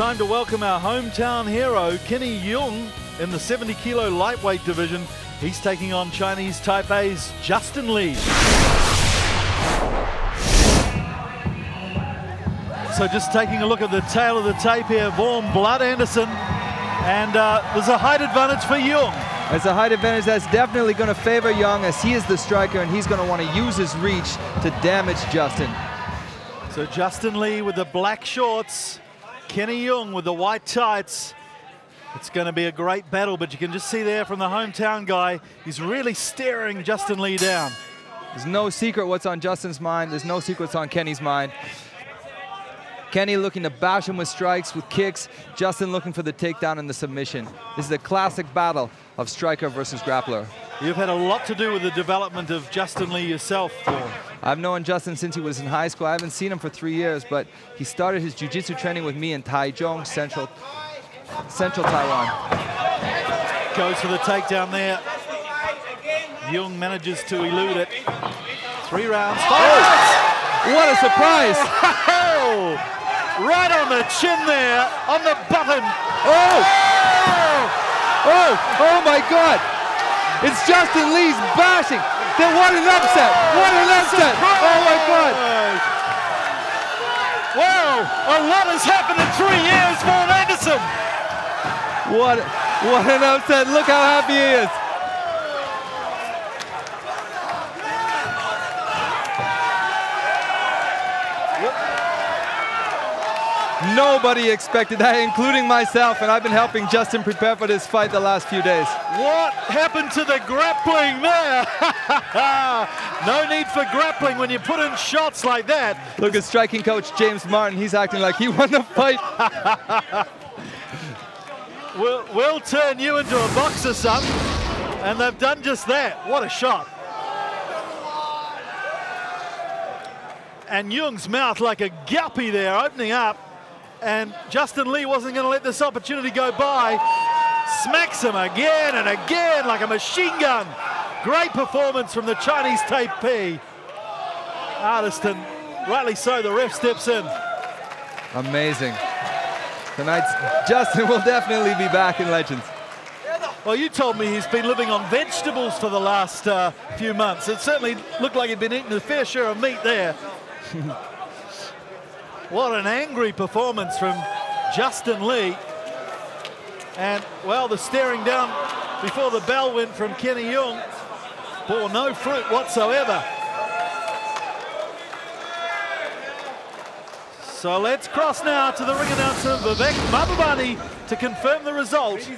time to welcome our hometown hero, Kenny Yeung, in the 70 kilo lightweight division. He's taking on Chinese Taipei's Justin Lee. So just taking a look at the tale of the tape here, Vaughn Blood Anderson. And uh, there's a height advantage for Yeung. It's a height advantage that's definitely going to favor Yeung as he is the striker and he's going to want to use his reach to damage Justin. So Justin Lee with the black shorts, Kenny Yeung with the white tights. It's going to be a great battle, but you can just see there from the hometown guy, he's really staring Justin Lee down. There's no secret what's on Justin's mind. There's no secrets on Kenny's mind. Kenny looking to bash him with strikes, with kicks. Justin looking for the takedown and the submission. This is a classic battle of striker versus grappler. You've had a lot to do with the development of Justin Lee yourself, Paul. I've known Justin since he was in high school. I haven't seen him for three years, but he started his jiu-jitsu training with me in Taichung, central, central Taiwan. Goes for the takedown there. Yeung manages to elude it. Three rounds. Oh, what a surprise! Oh! right on the chin there, on the button. Oh! Oh! Oh my God! It's Justin Lee's bashing. Then what an upset! What an upset! Oh my God! Wow! A lot has happened in three years for Anderson. What? What an upset! Look how happy he is. Nobody expected that, including myself, and I've been helping Justin prepare for this fight the last few days. What happened to the grappling there? no need for grappling when you put in shots like that. Look at striking coach James Martin. He's acting like he won the fight. we'll, we'll turn you into a boxer, son. And they've done just that. What a shot. And Yeung's mouth like a guppy there, opening up and Justin Lee wasn't going to let this opportunity go by. Smacks him again and again like a machine gun. Great performance from the Chinese Taipei. Artiston, rightly so, the ref steps in. Amazing. Tonight, Justin will definitely be back in Legends. Well, you told me he's been living on vegetables for the last uh, few months. It certainly looked like he'd been eating a fair share of meat there. What an angry performance from Justin Lee. And, well, the staring down before the bell went from Kenny Yeung bore no fruit whatsoever. So let's cross now to the ring announcer, Vivek Mahbubani, to confirm the result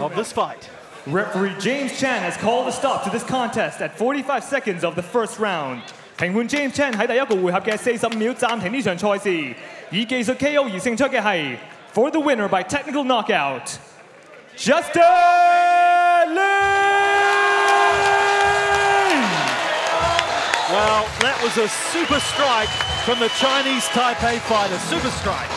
of this fight. Referee James Chan has called a stop to this contest at 45 seconds of the first round. 评判 James Chan 喺第一个回合嘅四十秒暂停呢场赛事，以技术 KO 而胜出嘅系 For the winner by technical knockout, Justin Lee! Well, that was a super strike from the Chinese Taipei fighter. Super strike.